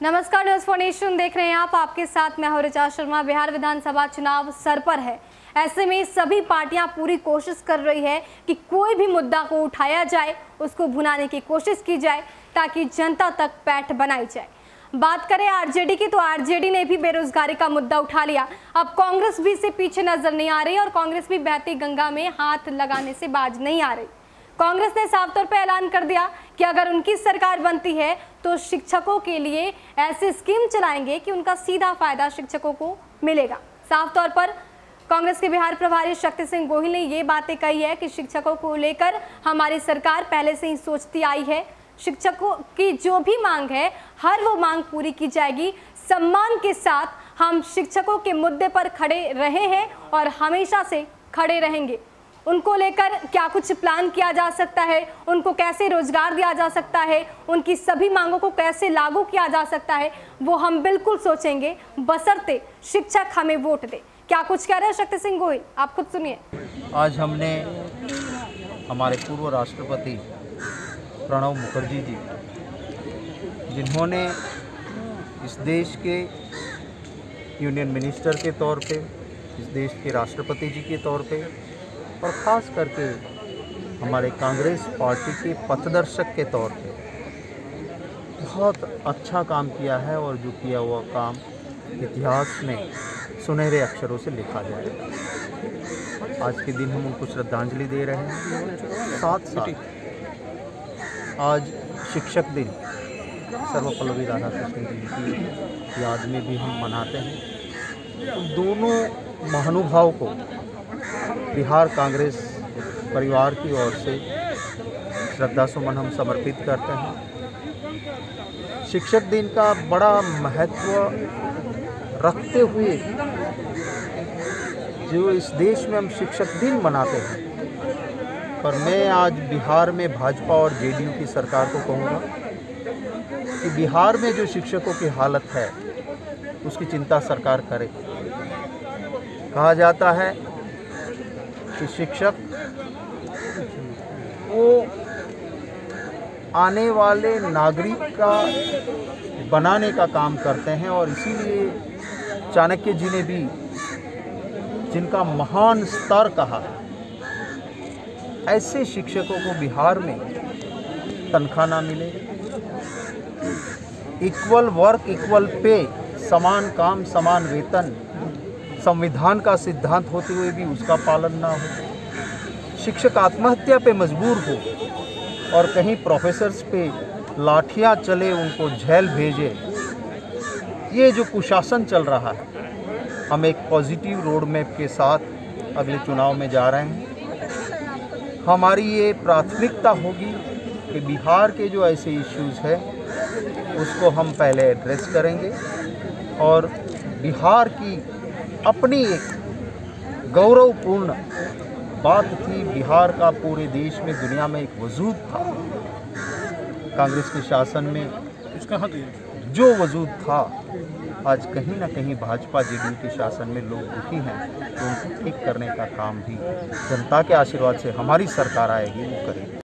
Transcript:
नमस्कार news for nation देख रहे हैं आप। आपके साथ मैं हूँ ऋचा शर्मा। बिहार विधानसभा चुनाव सर पर है। ऐसे में सभी पार्टियाँ पूरी कोशिश कर रही है कि कोई भी मुद्दा को उठाया जाए, उसको भुनाने की कोशिश की जाए, ताकि जनता तक पैठ बनाई जाए। बात करें आरजेडी की तो आरजेडी ने भी बेरोजगारी का मुद्दा उठा लिया। अब कांग्रेस भी इसे पीछे नज़र नहीं आ रही और कांग्रेस भी बहती गंगा में हाथ लगाने से बाज नहीं आ रही। कांग्रेस ने साफ़ तौर पर ऐलान कर दिया कि अगर उनकी सरकार बनती है तो शिक्षकों के लिए ऐसी स्कीम चलाएँगे कि उनका सीधा फ़ायदा शिक्षकों को मिलेगा। साफ़ तौर पर, कांग्रेस के बिहार प्रभारी शक्ति सिंह गोहिल ने ये बातें कही है कि शिक्षकों को लेकर हमारी सरकार पहले से ही सोचती आई है। शिक्षकों की जो भी मांग है, हर वो मांग पूरी की जाएगी। सम्मान के साथ हम शिक्षकों के मुद्दे पर खड़े रहे हैं और हमेशा से खड़े रहेंगे। उनको लेकर क्या कुछ प्लान किया जा सकता है? उनको कैसे रोज़गार दिया जा सकता है? उनकी सभी मांगों को कैसे लागू किया जा सकता है? वो हम बिल्कुल सोचेंगे। बसरते शिक्षक हमें वोट दे। क्या कुछ कह रहे हैं शक्ति सिंह गोहिल? आप खुद सुनिए। आज हमने हमारे पूर्व राष्ट्रपति प्रणब मुखर्जी जी, जिन्होंने इस देश के यूनियन मिनिस्टर के तौर पे, इस देश के राष्ट्रपति जी के तौर पे और ख़ास करके हमारे कांग्रेस पार्टी के पथदर्शक के तौर पे। बहुत अच्छा काम किया है और जो किया हुआ काम इतिहास में सुनहरे अक्षरों से लिखा जाए आज के दिन हम उनको श्रद्धांजलि दे रहे हैं। साथ साथ आज शिक्षक दिन, सर्वपल्लवी राधाकृष्ण जी की याद में भी हम मनाते हैं। दोनों महानुभाव को बिहार कांग्रेस परिवार की ओर से श्रद्धा सुमन हम समर्पित करते हैं। शिक्षक दिन का बड़ा महत्व रखते हुए जो इस देश में हम शिक्षक दिन मनाते हैं, पर मैं आज बिहार में भाजपा और जेडीयू की सरकार को कहूँगा कि बिहार में जो शिक्षकों की हालत है, उसकी चिंता सरकार करे। कहा जाता है शिक्षक। वो आने वाले नागरिक का बनाने का काम करते हैं और इसीलिए चाणक्य जी ने भी जिनका महान स्तर कहा, ऐसे शिक्षकों को बिहार में तनख्वाह ना मिले। इक्वल वर्क, इक्वल पे, समान काम, समान वेतन संविधान का सिद्धांत होते हुए भी उसका पालन ना हो। शिक्षक आत्महत्या पे मजबूर हो और कहीं प्रोफेसर्स पे लाठियाँ चले, उनको झेल भेजे। ये जो कुशासन चल रहा है, हम एक पॉजिटिव रोड मैप के साथ अगले चुनाव में जा रहे हैं। हमारी ये प्राथमिकता होगी कि बिहार के जो ऐसे इश्यूज़ है, उसको हम पहले एड्रेस करेंगे और बिहार की अपनी एक गौरवपूर्ण बात थी बिहार का पूरे देश में दुनिया में एक वजूद था। कांग्रेस के शासन में उसका जो वजूद था आज कहीं ना कहीं भाजपा जेडीयू के शासन में लोग दुखी हैं तो उनको ठीक करने का काम भी जनता के आशीर्वाद से हमारी सरकार आएगी वो करेगी।